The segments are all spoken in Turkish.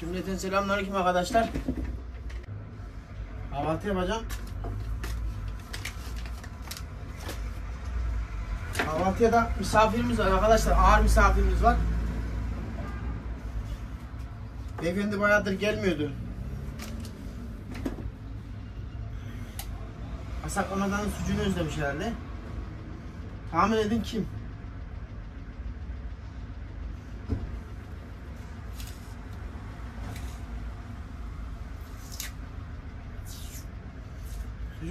Cümleten selamünaleyküm arkadaşlar. Kahvaltı yapacağım. Kahvaltıya da misafirimiz var arkadaşlar. Ağır misafirimiz var. Beyefendi bayağıdır gelmiyordu. Asak Ramazan'ın sucuğunu özlemiş herhalde. Tahmin edin kim?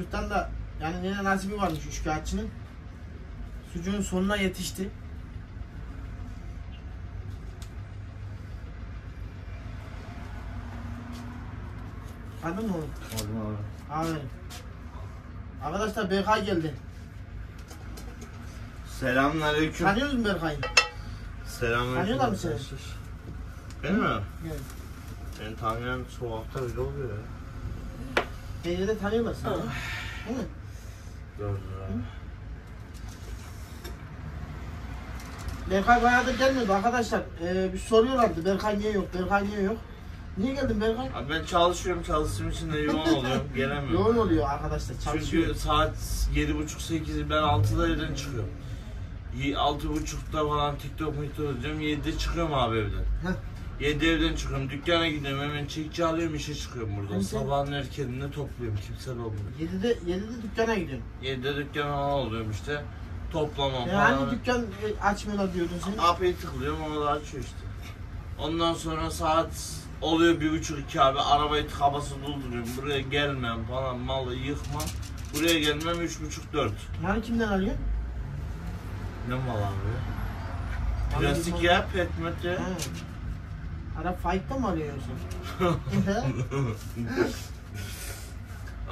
Sucuktan da yani ne nasibi varmış üç kağıtçının. Sucuğun sonuna yetişti. Anladın mı oğlum? Aferin. Arkadaşlar Berkay geldi. Selamünaleyküm. Tanıyor musun Berkay'ı? Selamünaleyküm. Tanıyorlar mı seni? Beni mi? Evet. Beni tanıyan sokakta bile oluyor ya. Beni de tanıyorlar seni. Değil mi? Doğru. Berkay bayağıdır gelmiyordu arkadaşlar. Ee, bir soruyorlardı Berkay niye yok, Berkay niye yok? Niye geldin Berkay? Abi ben çalışıyorum, çalıştığım için de yoğun oluyorum, gelemiyorum. Yoğun oluyor arkadaşlar çalışıyor. Çünkü saat 7.30-8 ben 6'da evden çıkıyorum. Y- 6.30'da falan TikTok miktok diyorum, 7'de çıkıyorum abi evden. Heh. 7 evden çıkıyorum, dükkana gidiyorum, hemen çekici alıyorum, işe çıkıyorum buradan. Hani sen- Sabahın erkeninde topluyorum, kimse de olmuyor. 7'de, 7'de dükkana gidiyorum. 7'de dükkana oluyorum işte. Toplamam E falan. hani dükkan e, açmıyorlar diyordun sen. AP'yi tıklıyorum onu da açıyor işte. Ondan sonra saat oluyor bir buçuk iki abi arabayı tıkabası dolduruyorum. Buraya gelmem falan malı yıkmam. Buraya gelmem üç buçuk dört. Yani kimden alıyor? Ne mal abi? Bana Plastik ya pet met ya. Ha. Arap Faik'ta mı yoksa?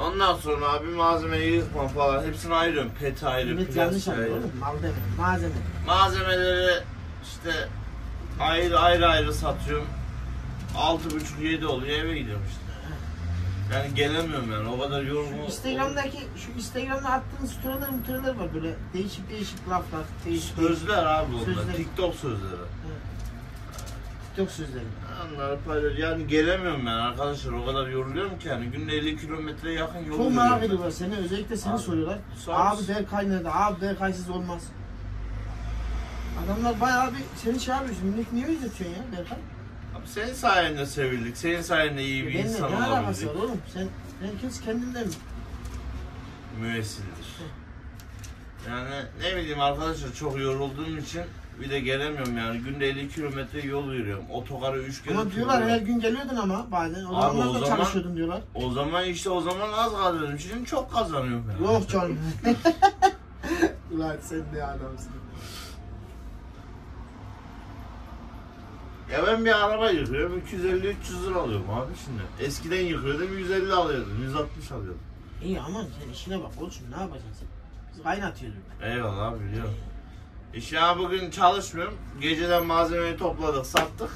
Ondan sonra abi malzemeyi yıkma falan hepsini ayırıyorum. Pet ayrı, Millet yanlış plastik alıyor ayrı. oğlum. Mal deme. Malzeme. Malzemeleri işte ayrı ayrı ayrı satıyorum. Altı buçuk yedi oluyor eve gidiyorum işte. Yani gelemiyorum yani o kadar yorgun. Şu Instagram'daki, şu Instagram'da attığın storyler mutreler var böyle değişik değişik laflar, değişik Sözler abi bunlar. Sözler. TikTok sözleri. TikTok sözleri. Onları paylaş. Yani gelemiyorum ben arkadaşlar. O kadar yoruluyorum ki yani. Günde 50 kilometre yakın yol Çok merak ediyorlar seni, özellikle seni Abi, soruyorlar. sor- Abi Berkay nerede? Abi Berkay'sız olmaz. Adamlar bayağı bir seni şey yapıyorsun. Millet niye izletiyorsun ya Berkay? Abi senin sayende sevildik. Senin sayende iyi bir Benimle insan ne alakası olabildik. var oğlum? Sen herkes kendinden mi? Müessildir. Yani ne bileyim arkadaşlar çok yorulduğum için bir de gelemiyorum yani. Günde 50 kilometre yol yürüyorum. Otogarı 3 kere Ama diyorlar her gün geliyordun ama bazen. O Abi, o da zaman- çalışıyordun diyorlar. O zaman işte o zaman az kazanıyorum. Şimdi çok kazanıyorum yani. Yok canım. Ulan sen ne adamsın. Ya ben bir araba yıkıyorum 250-300 lira alıyorum abi şimdi. Eskiden yıkıyordum 150 alıyordum 160 alıyordum. İyi ama sen işine bak oğlum ne yapacaksın sen? Biz. Eyvallah biliyorum. İşte ya bugün çalışmıyorum. Geceden malzemeyi topladık sattık.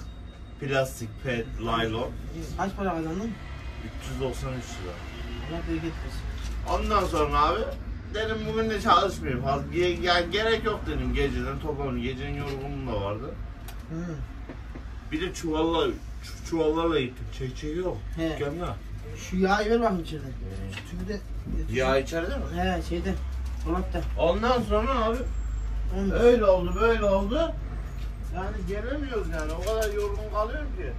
Plastik, pet, laylon. Kaç para kazandın? 393 lira. Allah bereket versin. Ondan sonra abi dedim bugün de çalışmayayım. Fazla, ge- gerek yok dedim geceden topladım. Gecenin yorgunluğu da vardı. Hı. Bir de çuvalla, çu- çuvallarla gittim. Çek çek yok. He. Dükkanla. Şu yağı ver bakayım içeriden. Şu tüpü de. Ya içeride mi? He şeyde. Dolapta. Ondan sonra abi Onu da- öyle oldu böyle oldu. Yani gelemiyoruz yani o kadar yorgun kalıyorum ki.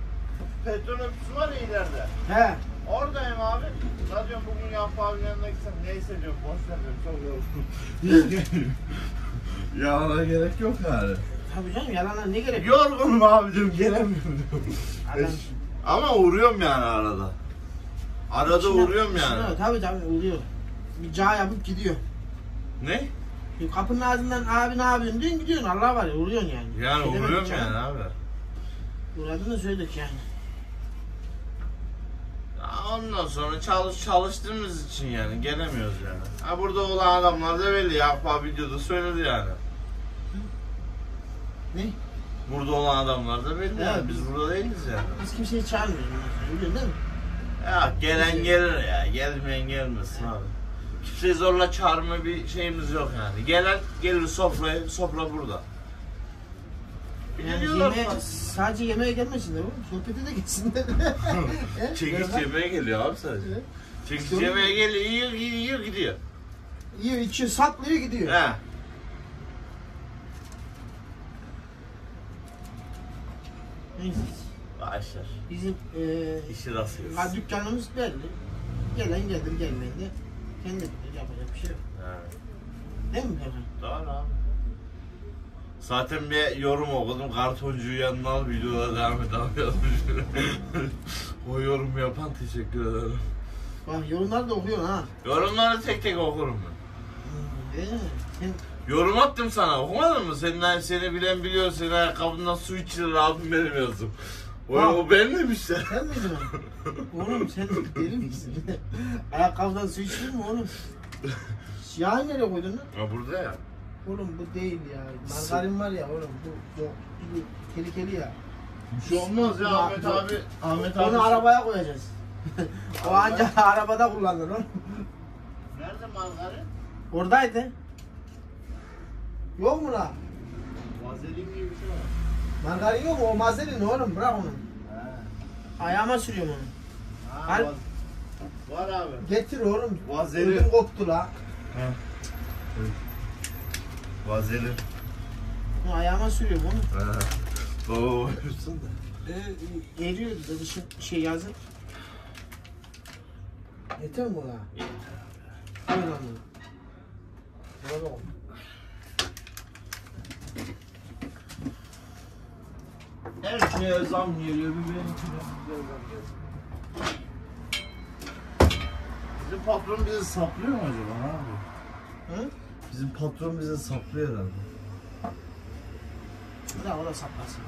Petrol öpüsü var ya ileride. He. Oradayım abi. Diyorum bugün Yakup abinin yanına gitsem neyse diyorum boş ver diyorum çok yorgunum. ya ona gerek yok yani. Tabii canım yalanlar ne gerek yok. Yorgunum abi diyorum gelemiyorum diyorum. Adam- Ama uğruyorum yani arada. Arada İçine- uğruyorum yani. içine- Tabii tabii oluyor. Bir cağ yapıp gidiyor. Ne? Kapının ağzından abi ne yapıyorsun diyorsun gidiyorsun Allah var ya uğruyorsun yani. Yani Şey canım. yani abi. Uğradığını söyledik yani. Ya Ondan sonra çalış çalıştığımız için yani gelemiyoruz yani. Ha burada olan adamlar da belli abi videoda söyledi yani. Ne? Burada olan adamlar da belli yani. Evet. Biz burada değiliz yani. Biz kimseyi çağırmıyoruz. Biliyorsun değil mi? Ya gelen gelir ya. Gelmeyen gelmesin abi. Kimseyi zorla çağırma bir şeyimiz yok yani. Gelen gelir sofraya, sofra burada. Yani Geliyorlar yemeğe, falan. sadece yemeğe gelmesinler oğlum. Sohbete de gitsinler. He? Berkay? yemeğe geliyor abi sadece. Çekiç İşte yemeğe geliyor, yiyor, yiyor, yiyor gidiyor. Yiyor, içiyor, saklıyor gidiyor. He. Neyse. Başlar. Bizim eee İşi nasıl ha, dükkanımız belli. Gelen gelir, gelmeyen de kendi yapacak bir şey yok. Değil mi Berkay? Doğru abi. Zaten bir yorum okudum. Kartoncuyu yanına al videoda devam et abi yazmış. o yorum yapan teşekkür ederim. Bak yorumları da okuyorsun ha. Yorumları tek tek okurum ben. Hmm, değil mi? Sen Yorum attım sana okumadın mı? Senin seni bilen biliyor senin ayakkabından su içilir abim benim yazdım. O, Ha. o ben demişler. Sen miydin o? Oğlum sen deli misin? Ayakkabıdan su içilir mi oğlum? Yağı nereye koydun lan? Ha burada ya. Oğlum bu değil ya. Margarin var ya oğlum bu, bu, bu tehlikeli ya. Bir şey olmaz ya Ya, Ahmet bu- abi. Ahmet abi. Onu arabaya koyacağız. o ancak arabada kullanılır oğlum. Nerede margarin? Oradaydı. Yok mu lan? Vazelin gibi bir şey var. Margarin yok? O malzeme ne oğlum? Bırak onu. Ayağıma sürüyorum onu. Ha, Al. Var abi. Getir oğlum. Vazelin. Ödüm koptu la. Vazelin. Bu Ayağıma sürüyorum onu. Ha. Baba bakıyorsun da. Ee, eriyordu da dışı şey yazın. Yeter mi ola? Koy lan bunu. Buna Her şeye zam geliyor. Bir zam geliyor. Bizim patron bizi saplıyor mu acaba? Ne yapıyor? Hı? Bizim patron bizi saplıyor herhalde. Daha o da saplasın.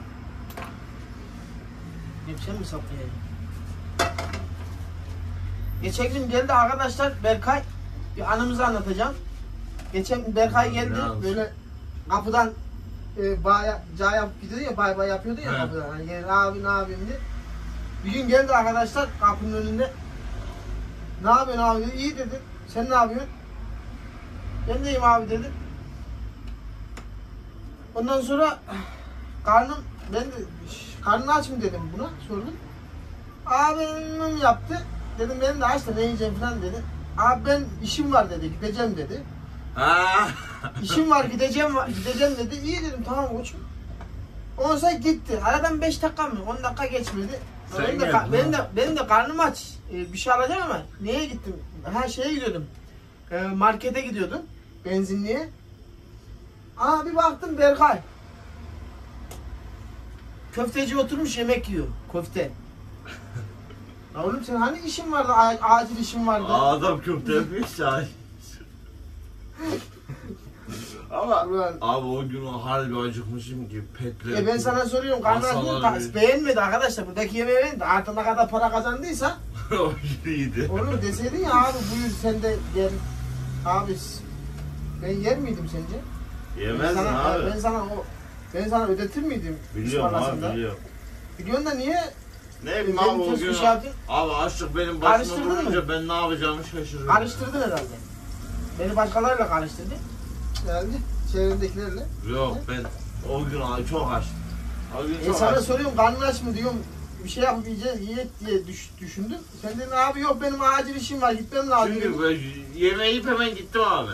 Hep sen mi saplayacaksın? Geçen gün geldi arkadaşlar Berkay. Bir anımızı anlatacağım. Geçen Berkay Ne geldi böyle kapıdan e, baya, ca yapıp gidiyordu ya bay bay yapıyordu ya He. kapıdan. Hani gelin abi ne yapayım diye. Bir gün geldi arkadaşlar kapının önünde. Ne yapıyorsun abi dedi. İyi dedi. Sen ne yapıyorsun? Ben deyim abi dedim. Ondan sonra karnım ben de "Şş, karnın aç mı dedim buna sordum. Abim yaptı. Dedim benim de aç da ne yiyeceğim falan dedi. Abi ben işim var dedi gideceğim dedi. İşim var gideceğim var gideceğim dedi. İyi dedim tamam koçum. Ondan sonra gitti. Aradan 5 dakika mı 10 dakika geçmedi. Sen benim, de, geldin, ka- benim, de, benim de karnım aç. Ee, bir şey alacağım ama neye gittim? Ha şeye gidiyordum. Ee, markete gidiyordum. Benzinliğe. Aa bir baktım Berkay. Köfteci oturmuş yemek yiyor. Köfte. Ya oğlum sen hani işin vardı, a- acil işin vardı. Adam köfte yapıyor şahit. Ama Ulan. abi o gün o harbi acıkmışım ki petler. E ben sana soruyorum karnı aç mı? Masalar bir- Beğenmedi arkadaşlar. Buradaki yemeği beğendi. Artık ne kadar para kazandıysa. o iyiydi. Oğlum deseydin ya abi buyur sen de gel. Abi ben yer miydim sence? ben Yemezdin sana, abi. Ben sana o ben sana ödetir miydim? Biliyorum ısmarlasında? abi biliyorum. Biliyorsun da niye? Ne bileyim Benim abi o gün. bir şey yaptın. Abi açlık benim Karıştırdın başıma mı? vurunca ben ne yapacağımı şaşırıyorum. Karıştırdın herhalde. Beni başkalarıyla karıştırdın. Herhalde çevrendekilerle. Yok ben o gün abi çok açtım. O gün E çok sana açtım. soruyorum karnın aç mı diyorum. Bir şey yapıp yiyeceğiz, yiyek diye düş, düşündün. Sen dedin abi yok benim acil işim var gitmem lazım. Çünkü yemeği yiyip hemen gittim abi.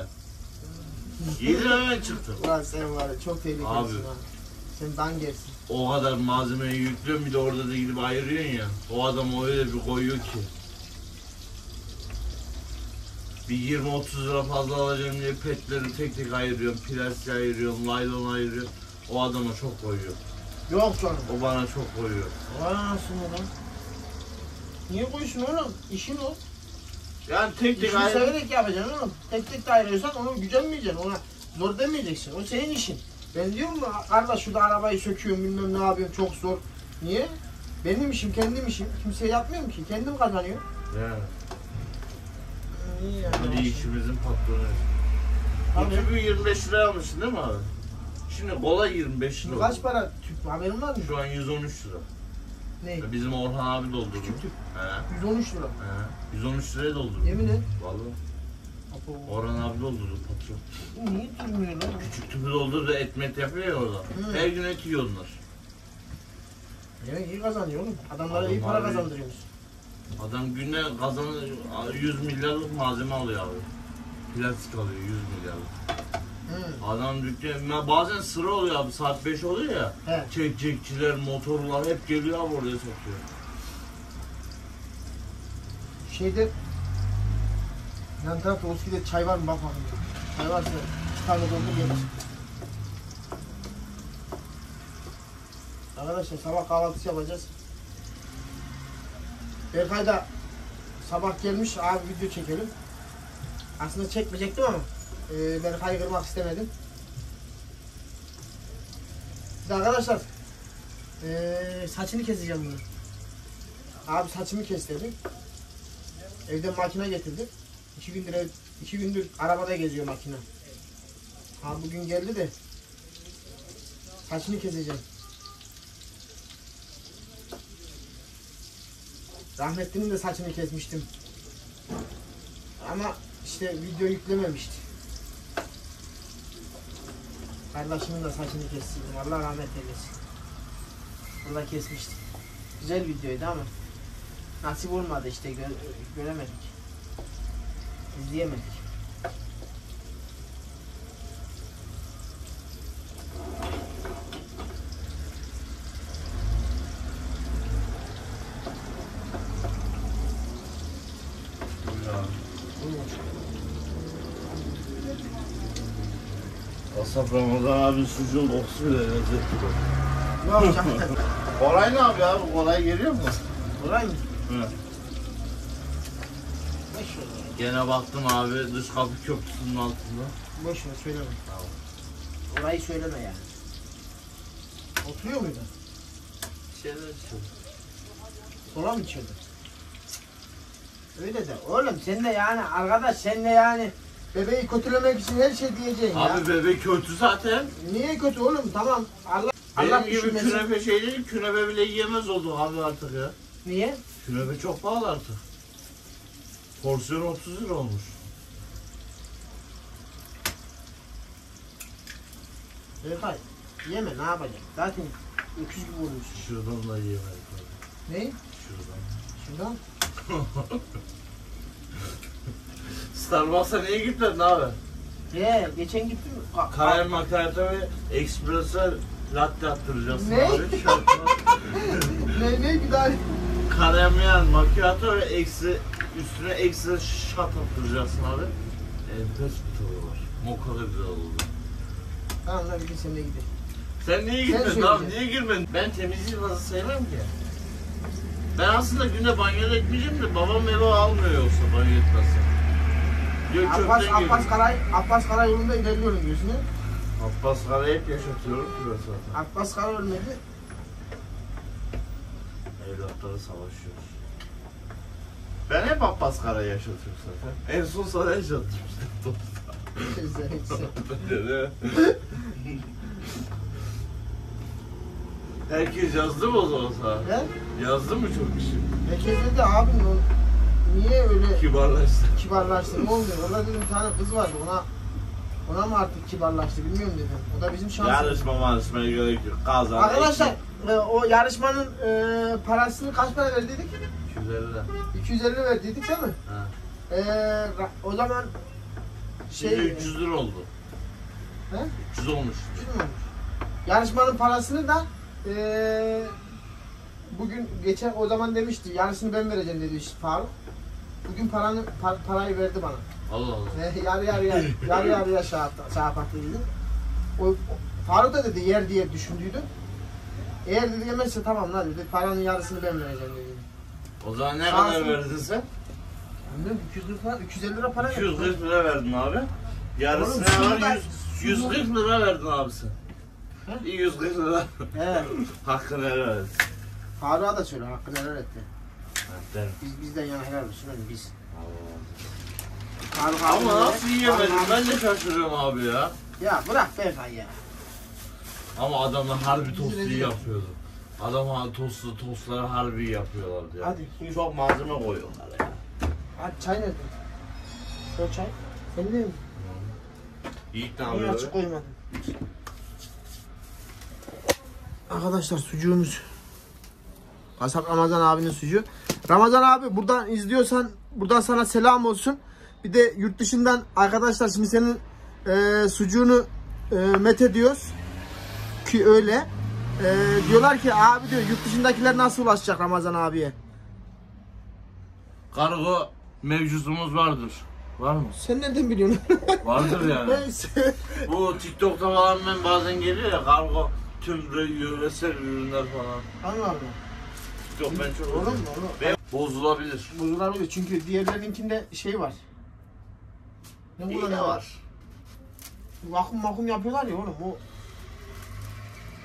Yedim hemen çıktım. Ulan sen var ya çok tehlikelisin Abi. ha. Sen dangersin. O kadar malzemeyi yüklüyorum bir de orada da gidip ayırıyorsun ya. O adam öyle bir koyuyor ki. Bir 20-30 lira fazla alacağım diye petleri tek tek ayırıyorum. Plastik ayırıyorum, laylon ayırıyorum. O adama çok koyuyor. Yok canım. O bana çok koyuyor. Vay anasını lan. Niye koyuyorsun oğlum? İşin o. Yani tek tek İşini ayır. severek yapacaksın oğlum. Tek tek de ayırıyorsan onu gücenmeyeceksin. Ona zor demeyeceksin. O senin işin. Ben diyorum mu kardeş şurada arabayı söküyorum bilmem ne yapıyorum çok zor. Niye? Benim işim, kendim işim. Kimseye yapmıyorum ki. Kendim kazanıyorum. Yani. İyi yani. Bir işimizin patronu. Tabii. Bu tüpü 25 liraya almışsın değil mi abi? Şimdi kola 25 lira. Kaç para tüp haberin var mı? Şu an 113 lira. Ne? Bizim Orhan abi doldurdu. Küçük tüp. He. 113 lira. He. 113 liraya doldurdu. Yemin et. Vallahi. Orhan abi doldurdu patron. Bu niye durmuyor lan? Küçük tüpü doldurdu etmet yapıyor ya orada. Hı. Her gün et yiyor onlar. Ya iyi kazanıyor oğlum. Adamlara iyi para Adamlar iyi. Adam günde kazanır 100 milyarlık malzeme alıyor abi. Plastik alıyor 100 milyarlık. Hı. Adam dükkan ben bazen sıra oluyor abi saat 5 oluyor ya. He. Çekçekçiler, motorlar hep geliyor abi oraya satıyor. Şeyde yan tarafta Oski'de çay var mı bak bakayım. Çay varsa iki tane doldur gelir. Arkadaşlar sabah kahvaltısı yapacağız. Berkay da sabah gelmiş abi video çekelim. Aslında çekmeyecektim ama e, Berkay'ı kırmak istemedim. De arkadaşlar e, saçını keseceğim bunu. Abi saçımı kes dedi. Evden makine getirdi. İki gündür ev, iki gündür arabada geziyor makine. Ha bugün geldi de saçını keseceğim. Rahmetlinin de saçını kesmiştim. Ama işte video yüklememişti. Kardeşimin de saçını kestiydim. Allah rahmet eylesin. Burada kesmiştim. Güzel videoydu ama nasip olmadı işte gö- göremedik. İzleyemedik. Kasap Ramazan abi sucuğun kokusu bile lezzetli. Yok canım. Kolay ne abi abi? Kolay geliyor mu? Kolay mı? Evet. Gene baktım abi dış kapı köprüsünün altında. Boş ver söyleme. Orayı söyleme yani. Oturuyor muydu? Şeyler içiyor. Sola mı içiyordu? Öyle de. Oğlum sen de yani arkadaş sen de yani bebeği kötülemek için her şey diyeceksin ya. Abi bebek kötü zaten. Niye kötü oğlum? Tamam. Allah Benim Allah gibi düşünmesin. künefe şey değil, künefe bile yiyemez oldu abi artık ya. Niye? Künefe çok pahalı artık. Porsiyon 30 lira olmuş. Berkay yeme ne yapacak? Zaten öküz gibi olmuşsun. Şuradan da yiyemedik abi. Ne? Şuradan. Şuradan. Starbucks'a niye gitmedin abi? He geçen gittim. Ka- Karar ve espresso latte attıracaksın Ne? abi. Şartlar. ne ne bir daha Karamel macchiato ve eksi üstüne ekstra şat attıracaksın abi. Enfes bir tadı var. Moka da güzel oldu. Tamam lan bir gün seninle gidelim. Sen niye gitmedin abi? söyleyeceksin. Niye girmedin? Ben temizliği fazla sevmem ki. Ben aslında günde banyoda etmeyeceğim de babam eve almıyor yoksa banyo etmezsem. Diyor Abbas, çöpten Abbas geliyor. Karay, Abbas Karay yolunda ilerliyorum diyorsun he? Abbas Kara'yı hep yaşatıyorum ki ben zaten. Abbas Karay ölmedi. Evlatları savaşıyoruz. Ben hep Abbas Kara'yı yaşatıyorum zaten. En son sana güzel. Dedi. Herkes yazdı mı o zaman sana? He? Yazdı mı çok kişi? Herkes dedi abim o niye öyle Kibarlaştı. kibarlaştı ne olmuyor? Orada dedim bir tane kız vardı ona ona mı artık kibarlaştı bilmiyorum dedim. O da bizim şansımız. Yarışma marışmaya gerek yok. Kazan. Arkadaşlar e, o yarışmanın e, parasını kaç para verdiydik? 250 lira. 250 verdiydik değil mi? Ha. E, ra- o zaman Şimdi şey 300 lira oldu. He? 300 olmuş. 300 mü olmuş? Yarışmanın parasını da e, bugün geçen o zaman demişti yarısını ben vereceğim dedi işte Faruk. Bugün paranı par- parayı verdi bana. Allah Allah. E, yarı yarıya yarı yarıya yaptı, şey yaptı dedi. O, o- Faruk da dedi yer diye düşündüydü. Eğer dedi yemezse tamam lan dedi paranın yarısını ben vereceğim dedi. O zaman ne Sağ kadar verdin sen? Bilmiyorum 200 lira, 250 lira para verdi. 240 lira verdin abi. Yarısına Oğlum, var şurada- 100, 140 lira verdin abi sen. He? 140 lira. Evet. Hakkını helal et. Faruk'a da söyle hakkını helal etti. Evet. Biz bizden yana helal olsun oğlum biz. Allah. Faruk abi Ama nasıl yiyemedim ben de şaşırıyorum abi ya. Ya bırak Berkay ya. Ama adamlar harbi tostu iyi yapıyordu. Adam ha- tostu tostları harbi yapıyorlardı ya. Hadi. Çok malzeme koyuyorlar ya. Hadi çay nerede? Şu çay. Sen de mi? Yiğit ne yapıyor? açık koymadın? Arkadaşlar sucuğumuz Kasap Ramazan abinin sucuğu. Ramazan abi buradan izliyorsan buradan sana selam olsun. Bir de yurt dışından arkadaşlar şimdi senin e, sucuğunu e, met ediyoruz. Ki öyle. E, diyorlar ki abi diyor yurt dışındakiler nasıl ulaşacak Ramazan abiye? Kargo mevcutumuz vardır. Var mı? Sen nereden biliyorsun? Vardır yani. Neyse. Bu TikTok'ta falan ben bazen geliyor ya kargo tüm re- yöresel ürünler falan. Allah Allah. TikTok ben çok Olur mu? Olur. Bozulabilir. Bozulabilir çünkü diğerlerinkinde şey var. Ne burada ne var? Vakum vakum yapıyorlar ya oğlum o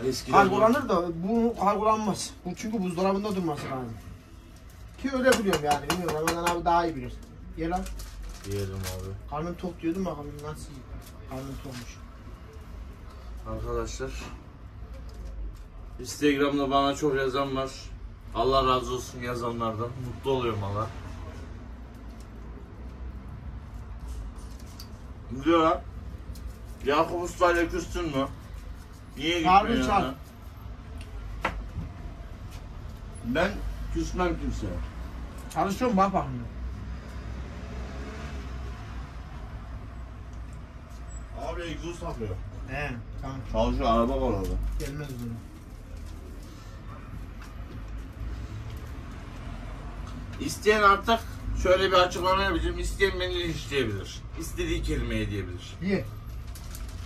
Eskiden kargolanır da bu kargolanmaz. Bu çünkü buzdolabında durması lazım. Ki öyle biliyorum yani bilmiyorum Ramazan abi daha iyi bilir. Ye lan. Yiyelim abi. Karnım tok diyordum bakalım nasıl. Karnım tokmuş. Arkadaşlar. Instagram'da bana çok yazan var. Allah razı olsun yazanlardan. Mutlu oluyorum Allah. Diyorlar. Yakup Usta ile küstün mü? Niye gitmiyor yanına? Ben küsmem kimseye. Çalışıyorum bak bakayım. Abi egzoz takıyor. He tamam Çalışıyor araba var orada. gelmez bunu. İsteyen artık şöyle bir açıklama yapacağım. İsteyen beni linçleyebilir. İstediği kelimeyi diyebilir. Ye.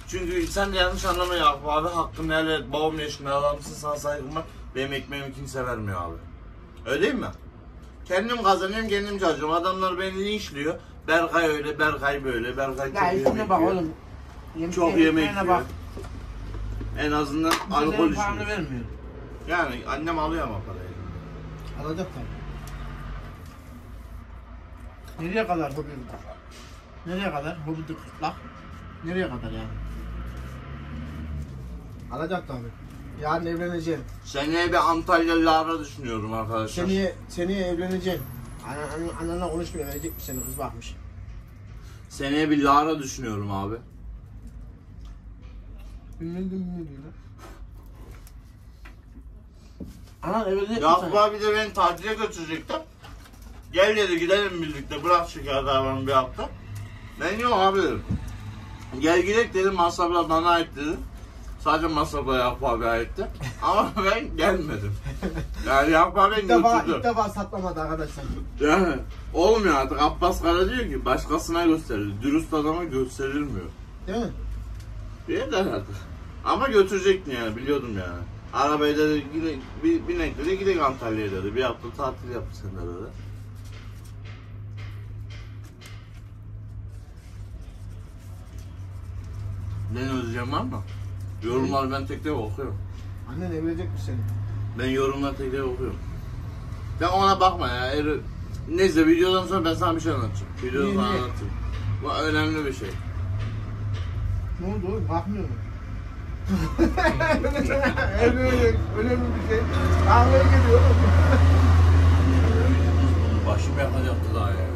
Çünkü sen de yanlış anlama ya abi hakkını helal et. Babam yaşında adamsın sana saygım var. Benim ekmeğimi kimse vermiyor abi. Öyle değil mi? Kendim kazanıyorum kendim çalışıyorum. Adamlar beni linçliyor. Berkay öyle, Berkay böyle, Berkay çok Ya yemek üstüne bak yiyor. oğlum. Yem- Çok yemek yiyor. bak. En azından Alkol alkol içmiyor. vermiyor. Yani annem alıyor ama parayı. Alacak tabii. Nereye kadar hobi? Nereye kadar hobi dıkırtlak? Nereye kadar yani? Alacak tabii. Yarın evleneceğim. Seneye bir Antalya Lara düşünüyorum arkadaşlar. Seneye, seneye evleneceğim. Ana, ana, ananla konuşmuyor. Verecek mi seni? Kız bakmış. Seneye bir Lara düşünüyorum abi. Bilmedim ne diyor lan? Anan evlenecek mi Yakup sana? abi de beni tatile götürecekti. Gel dedi gidelim birlikte bırak şu kağıdı bir hafta. Ben yok abi dedim. Gel gidelim dedim masraflar bana ait dedi. Sadece masraflar Yakup abi aitti. Ama ben gelmedim. Yani Yakup abi İlk defa, ilk götürdü. defa satlamadı arkadaşlar. Yani olmuyor artık Abbas Kara diyor ki başkasına gösterir. Dürüst adama gösterilmiyor. Değil mi? Bir de artık. Ama götürecektin yani biliyordum yani. Arabayı dedi bir, binek dedi gidelim Antalya'ya dedi. Bir hafta tatil yaptı sen de dedi. Ben özleyeceğim var mı? Yorumları ben tek tek okuyorum. Annen evlenecek mi seni? Ben yorumları tek tek okuyorum. Sen ona bakma ya. Eğer, neyse videodan sonra ben sana bir şey anlatacağım. Videodan sonra niye? anlatayım. Bu önemli bir şey. Ne oldu oğlum? Bakmıyor mu? önemli, bir şey. Kahveye geliyor oğlum. Başım yakacaktı daha ya.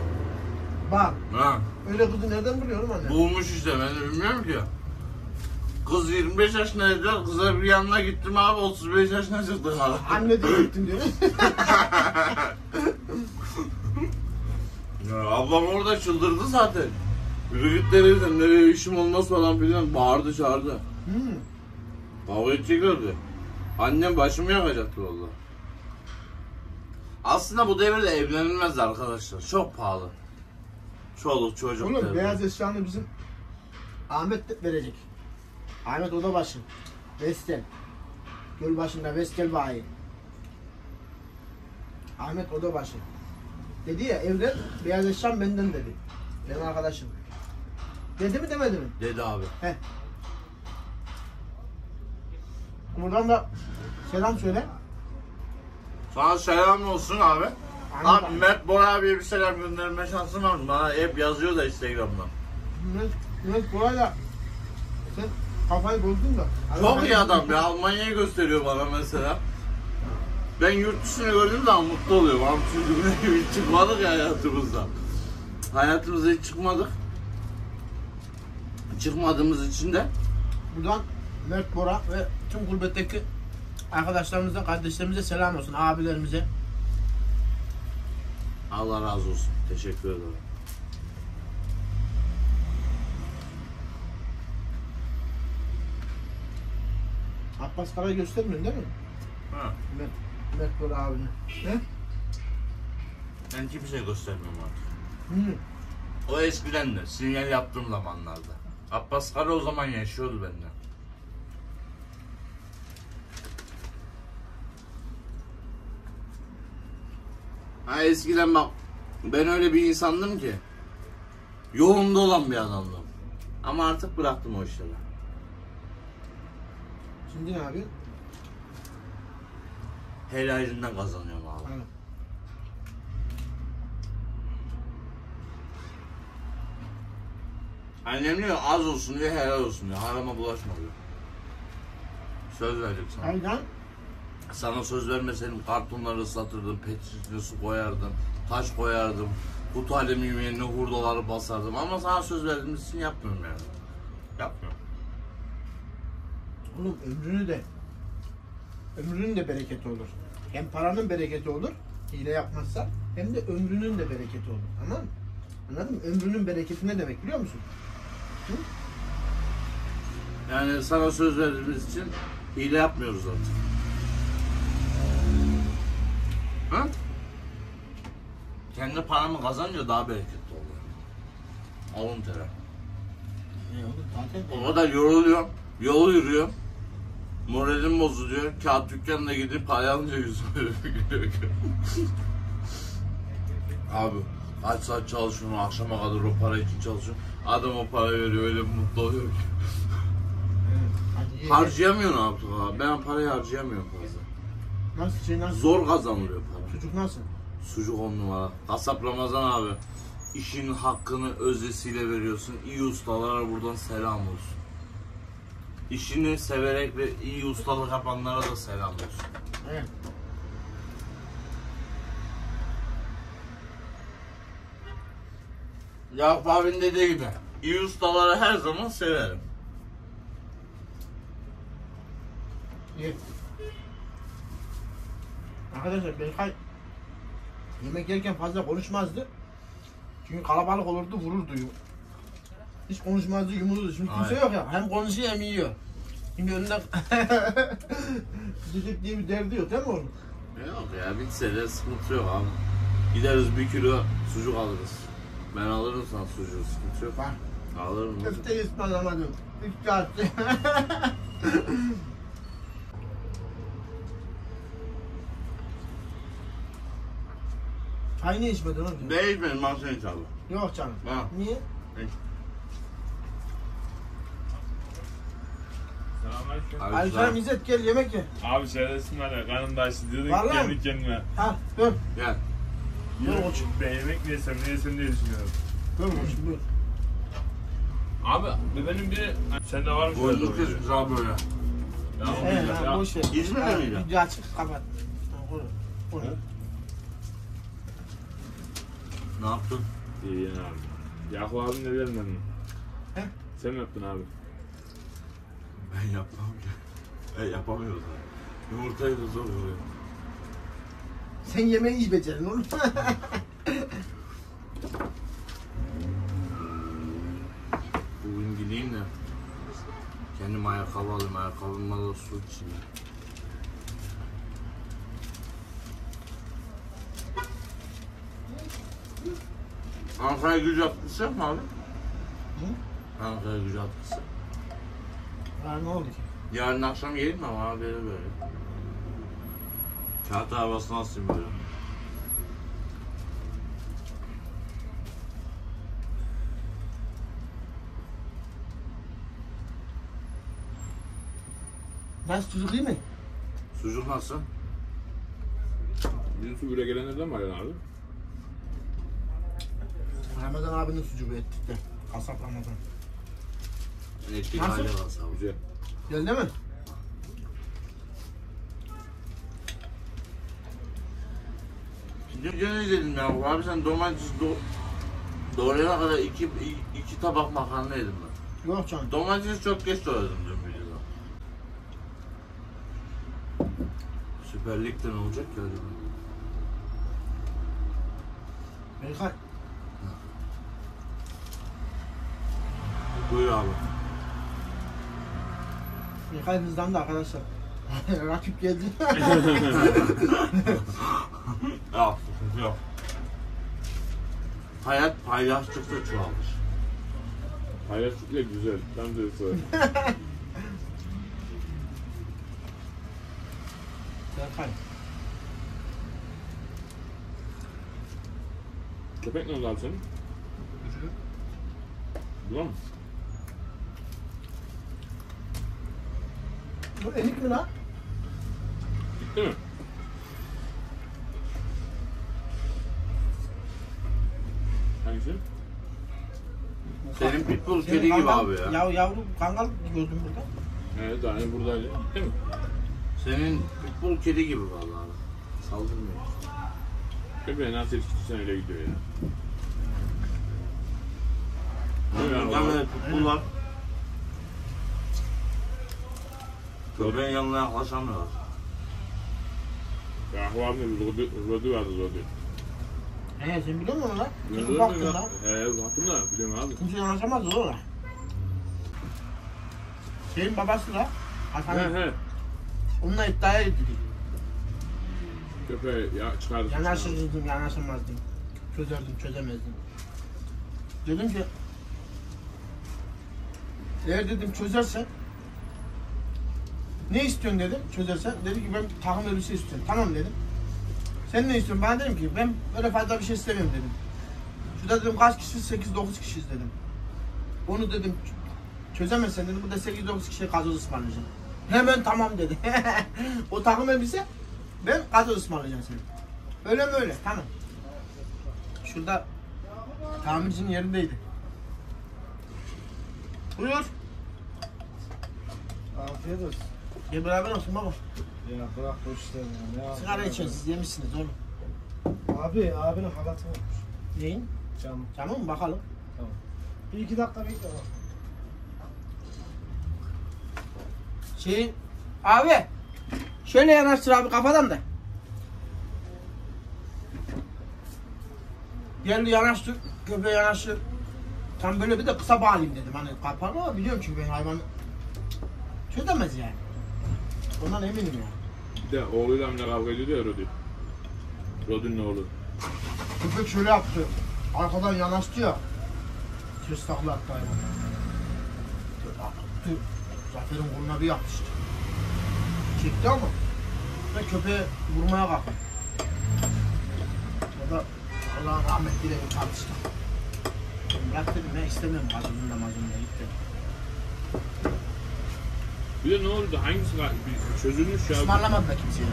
Bak, Ha. öyle kızı nereden buluyorum anne? Bulmuş işte ben de bilmiyorum ki. Kız 25 yaşındaydı. Kıza bir yanına gittim abi 35 yaşına çıktı hala. Anne diye gittin diyor. Ya, ablam orada çıldırdı zaten. Yürü git dedi sen nereye işim olmaz falan filan bağırdı çağırdı. hmm. Kavga edeceklerdi. Annem başımı yakacaktı valla. Aslında bu devirde evlenilmez arkadaşlar. Çok pahalı. Çoluk çocuk Oğlum devri. beyaz eşyanı bizim Ahmet de verecek. Ahmet Odabaşı. Vestel. Göl başında Vestel bayi. Ahmet Odabaşı. Dedi ya evlen beyaz eşyam benden dedi. Benim arkadaşım. Dedi mi demedi mi? Dedi abi. He. Buradan da selam söyle. Sana selam olsun abi. Ahmet Abi Mert Bora abiye bir selam gönderme şansın var mı? Bana hep yazıyor da Instagram'dan. Mehmet, Mehmet Bora'yla sen kafayı bozdun da. Çok iyi adam ya. Almanya'yı gösteriyor bana mesela. Ben yurt dışını gördüğüm zaman mutlu oluyorum. Abi çünkü hiç çıkmadık ya hayatımızda. Hayatımıza hiç çıkmadık. Çıkmadığımız için de Buradan Mert Bora ve tüm kulübetteki arkadaşlarımıza, kardeşlerimize selam olsun. Abilerimize. Allah razı olsun. Teşekkür ederim. Abbas Kara'yı göstermiyorsun değil mi? Ha. Mert, Mert Bora abine. Ne? Ben kimseye göstermiyorum artık. Hı. O eskiden de sinyal yaptığım zamanlarda. Abbas Kara o zaman yaşıyordu benden. Ha eskiden bak ben öyle bir insandım ki yolunda olan bir adamdım. Ama artık bıraktım o işleri. Şimdi ne yapıyorsun? Helalinden kazanıyorum abi. Hani. Annem diyor az olsun diyor helal olsun diyor. Harama bulaşma diyor. Söz verdik sana. Aynen. Sana söz vermeseydim kartonları ıslatırdım, pet şişesine su koyardım, taş koyardım, kutu alüminyumine hurdaları basardım ama sana söz verdiğimiz için yapmıyorum yani. Yapmıyorum. Oğlum ömrünü de ömrünün de bereketi olur. Hem paranın bereketi olur, hile yapmazsan hem de ömrünün de bereketi olur. Tamam mı? Anladın mı? Ömrünün bereketi ne demek biliyor musun? Yani sana söz verdiğimiz için hile yapmıyoruz artık. Ha? Kendi paramı kazanınca daha bereketli oluyor. Alın tere. Ne oğlum zaten O kadar yoruluyor, yol yürüyor. Moralim bozuluyor. Kağıt dükkanına gidip ayağınca yüzüme gülüyor. Abi kaç saat çalışıyorum akşama kadar o para için çalışıyorum. Adam o parayı veriyor öyle mutlu oluyor ki. Ye. Harcayamıyorsun artık abi. Ben parayı harcayamıyorum fazla. Nasıl şey nasıl? Zor kazanılıyor para. Çocuk nasıl? Sucuk on numara. Kasap Ramazan abi. İşin hakkını özesiyle veriyorsun. İyi ustalara buradan selam olsun. İşini severek ve iyi ustalık yapanlara da selam olsun. Evet. Yakup abinin dediği gibi. iyi ustaları her zaman severim. Ye. Arkadaşlar Berkay yemek yerken fazla konuşmazdı. Çünkü kalabalık olurdu vururdu. Hiç konuşmazdı yumulurdu. Şimdi kimse Aynen. yok ya. Hem konuşuyor hem yiyor. Şimdi önünden gidecek diye bir derdi yok değil mi oğlum? Yok ya bitse de sıkıntı yok abi. Gideriz bir kilo sucuk alırız. Ben alırım sana sucuğu sıkıntı yok. Bak Alırım. köfte ısmarlamadım. Üç kağıtçı. Çay ne içmedin oğlum? Ne içmedim ben seni çaldım. Yok canım. Ha. Niye? Selamünaleyküm. Alişan İzzet gel yemek ye. Abi şerefsin var ya karnım da açtı diyordun Vallahi ki kendi mi? kendime. Ha dur. Gel. Dur koçum. Ben yemek mi yesem ne yesem diye düşünüyorum. Dur koçum dur. Abi benim bir... Sen de var mı? Şöyle kesmiş abi böyle. Ya, He ya, ha ya. boş ver. İzmir'de Ha, miydi? Video açık kapat. Ha, koy. Koy. Ne yaptın? İyi yani abi. Yakup abim ne verin mi? He? Sen mi yaptın abi? Ben yapmam ki. E yapamıyoruz abi. Yumurtayı da zor oluyor. Sen yemeği iyi becerin oğlum. Bugün gideyim de kendim ayakkabı alayım. Ayakkabıma da su içeyim. Ankara gücü atkısı yok mu abi? Ankara gücü atkısı. Ha ne oldu ki? Yarın akşam gelin mi ama abi böyle böyle. Kağıt havasını asayım böyle. Nasıl çocuk değil mi? Sucuk nasıl? Bizim su güle gelenlerden mi Ayhan abi? Ramazan abinin sucuğu ettik de. Kasap Ramazan. Etlik Nasıl? hali var sağ ol. Güzel. Geldi mi? Dün dedim ya abi sen domates do doğrayana kadar iki, iki tabak makarna yedim ben. Yok canım. Domatesi çok geç doğradım dün videoda. Süper Lig'de ne olacak ki acaba? Berkay. Buyur abi. Berkay hızlandı arkadaşlar. Rakip geldi. Yok, yok. Hayat paylaştıkça çoğalır. Paylaştıkla güzel. Tam da söyle. Berkay. Köpek ne oldu abi senin? Bulan mı? Bu enik mi lan? Gitti mi? Hangisi? Senin pitbull Senin kedi gibi abi ya. Yav, yavru kangal gördüm burada. Evet önce buradaydı. Gitti mi? Senin pitbull kedi gibi vallahi. Saldırmıyor. Köpeğe nasıl yetiştirsen öyle gidiyor ya. Ya o? tane pitbull var. Köpeğin yanına yaklaşamıyorlar. Ya Rodi, Rodi vardı Rodi. He sen biliyor musun lan? Mi baktın ya? lan? He baktım da biliyorum abi. Kimse yanaşamaz o lan. Şeyin babası da Hasan He he. onunla iddiaya gitti. Köpeği ya çıkardı. Yanaşırdım, yanaşamazdım. Çözerdim, çözemezdim. Dedim ki eğer dedim çözersen ne istiyorsun dedim çözersen. Dedi ki ben takım elbise istiyorum. Tamam dedim. Sen ne istiyorsun? Ben dedim ki ben öyle fazla bir şey istemiyorum dedim. Şurada dedim kaç kişiyiz? 8-9 kişiyiz dedim. Onu dedim çözemezsen dedim burada 8-9 kişiye gazoz ısmarlayacağım. Hemen tamam dedi. o takım elbise ben gazoz ısmarlayacağım seni. Öyle mi öyle? Tamam. Şurada tamircinin yerindeydi. Buyur. Afiyet olsun. Gel beraber olsun baba. Ya bırak bu işleri ya. Sigara içiyorsunuz, siz yemişsiniz oğlum. Abi, abinin halatı olmuş. Neyin? Canım. Tamam mı? Bakalım. Tamam. Bir iki dakika bekle bak. Şey, abi. Şöyle yanaştır abi kafadan da. Geldi yanaştır, köpeğe yanaştır. Tam böyle bir de kısa bağlayayım dedim. Hani kapalı ama biliyorum çünkü ben hayvan çözemez yani. Ondan eminim yani. Bir de oğluyla ne kavga ediyordu ya Rodi. Rodi'nin oğlu. Köpek şöyle yaptı. Arkadan yanaştı ya. Ters takla attı hayvan. Attı. Zafer'in koluna bir yapıştı. Çekti ama. Ve köpeğe vurmaya kalktı. O da Allah'ın rahmetiyle bir tartıştı. Bırak dedim ben istemiyorum gazozunda mazonunda gitti. Bir de ne oldu? Hangisi bir çözülmüş ya? Ismarlamadı da kimseye.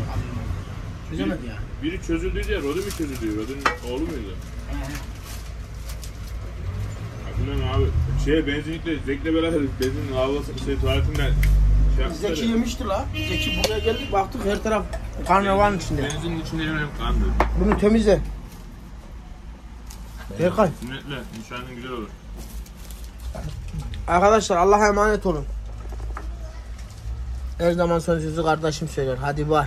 Çözemedi yani. Biri çözüldü ya. Rodi mi çözüldü? Rodi'nin oğlu muydu? Hatırlıyorum abi. Şeye benzinlikle Zek'le beraber benzinin havası şey tuvaletinden şey yapmışlar Zeki ya. yemişti la. Zeki buraya geldik baktık her taraf karnavalın içinde. Benzinin içinde hemen kandı. Bunu temizle. Berkay. Sünnetle nişanın güzel olur. Arkadaşlar Allah'a emanet olun. Her zaman sonsuzlu kardeşim söyler. Hadi bay.